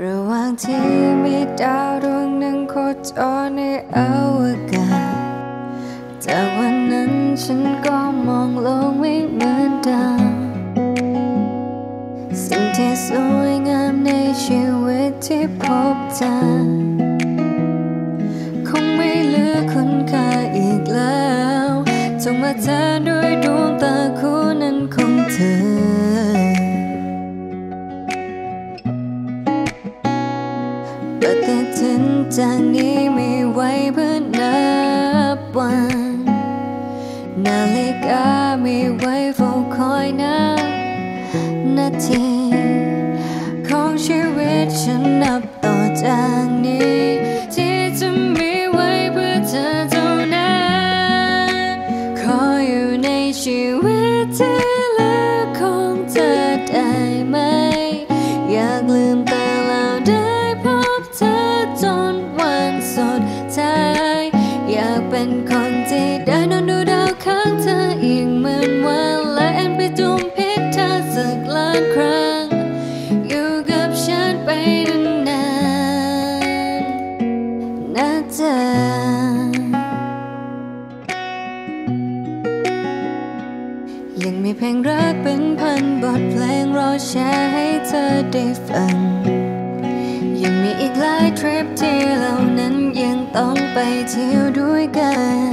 ระหว่างที่มีดาวดวงหนึ่งโคจรในอวกาศจากวันนั้นฉันก็มองโลกไม่เหมือนเดิมสิ่งที่สวยงามในชีวิตที่พบเจอคงไม่เหลือคุณค่าอีกแล้วจงมาเจอ ปฏิทินจากนี้มีไวเพื่อนับวันนาฬิกามีไว้เฝ้าคอยนับนาทีของชีวิตฉันนับต่อจากนี้ที่จะมีไว้เพื่อเธอเท่านั้นขออยู่ในชีวิตที่ ยังมีเพลงรักเป็นพันบทเพลงรอแชร์ให้เธอได้ฟัง ยังมีอีกหลายทริปที่เรานั้นยังต้องไปเที่ยวด้วยกัน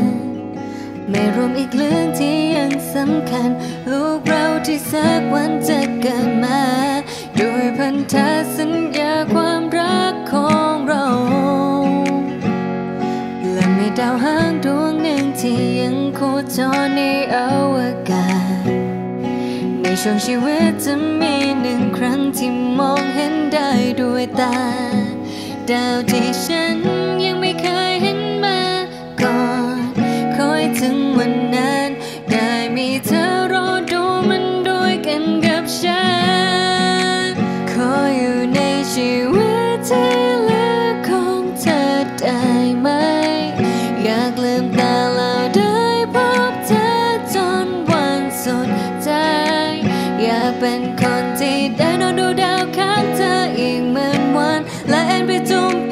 ไม่รวมอีกเรื่องที่ยังสำคัญ ลูกเราที่สักวันจะเกิดมา โดยพันธสัญ ช่วงชีวิตจะมีหนึ่งครั้งที่มองเห็นได้ด้วยตา ดาวที่ฉันยังไม่เคยเห็นมาก่อนคอยถึงวันนั้น ได้มีเธอรอดูมันด้วยกันกับฉัน ขออยู่ในชีวิตที่เหลือของเธอได้ไหม อยากลืมตาแล้วได้พบเธอจนวันสุดท้าย อยากเป็นคนที่ได้นอนดูดาวข้างเธออีกหมื่นวัน และแอนไปจุ่มเพ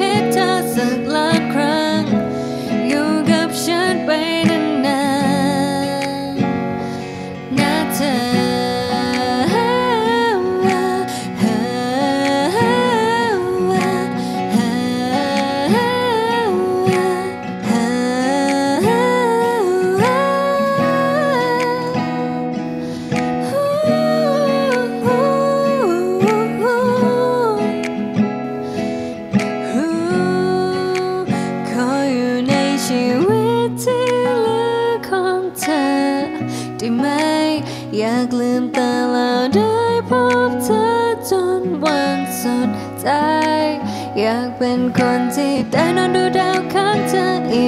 ได้ไหม อยากลืมตาแล้วได้พบเธอจนวันสุดท้าย อยากเป็นคนที่ได้นอนดูดาวข้างเธออีก